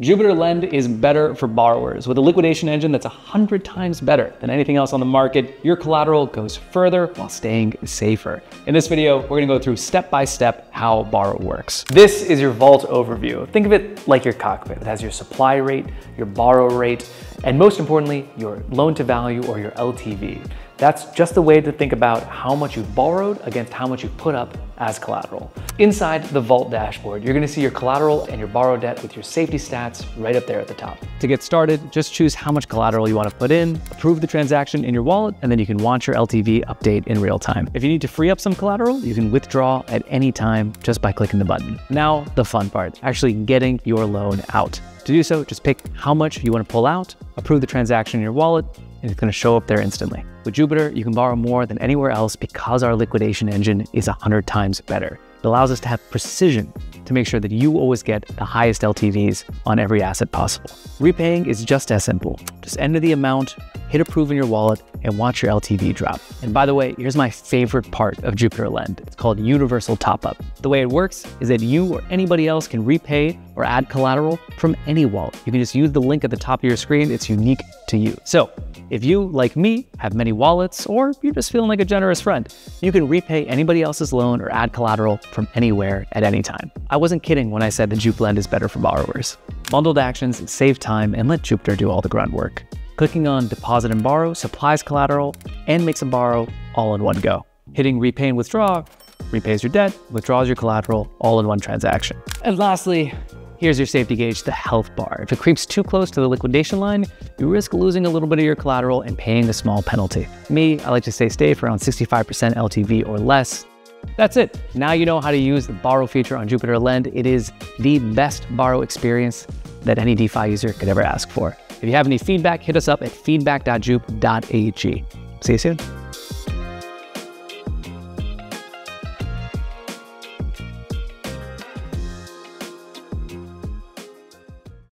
Jupiter Lend is better for borrowers. With a liquidation engine that's 100 times better than anything else on the market, your collateral goes further while staying safer. In this video, we're gonna go through step by step how Borrow works. This is your vault overview. Think of it like your cockpit. It has your supply rate, your borrow rate, and most importantly, your loan to value or your LTV. That's just a way to think about how much you've borrowed against how much you put up as collateral. Inside the Vault dashboard, you're gonna see your collateral and your borrow debt with your safety stats right up there at the top. To get started, just choose how much collateral you wanna put in, approve the transaction in your wallet, and then you can watch your LTV update in real time. If you need to free up some collateral, you can withdraw at any time just by clicking the button. Now, the fun part, actually getting your loan out. To do so, just pick how much you wanna pull out, approve the transaction in your wallet, and it's gonna show up there instantly. With Jupiter, you can borrow more than anywhere else because our liquidation engine is 100 times better. It allows us to have precision to make sure that you always get the highest LTVs on every asset possible. Repaying is just as simple. Just enter the amount, hit approve in your wallet, and watch your LTV drop. And by the way, here's my favorite part of Jupiter Lend. It's called Universal Top Up. The way it works is that you or anybody else can repay or add collateral from any wallet. You can just use the link at the top of your screen. It's unique to you. So if you, like me, have many wallets or you're just feeling like a generous friend, you can repay anybody else's loan or add collateral from anywhere at any time. I wasn't kidding when I said that Juplend is better for borrowers. Bundled actions save time and let Jupiter do all the grunt work. Clicking on deposit and borrow supplies collateral and makes a borrow all in one go. Hitting repay and withdraw repays your debt, withdraws your collateral all in one transaction. And lastly, Here's your safety gauge, the health bar. If it creeps too close to the liquidation line, you risk losing a little bit of your collateral and paying a small penalty. Me, I like to stay safe around 65% LTV or less. That's it. Now you know how to use the borrow feature on Jupiter Lend. It is the best borrow experience that any DeFi user could ever ask for. If you have any feedback, hit us up at feedback.jup.ag. See you soon.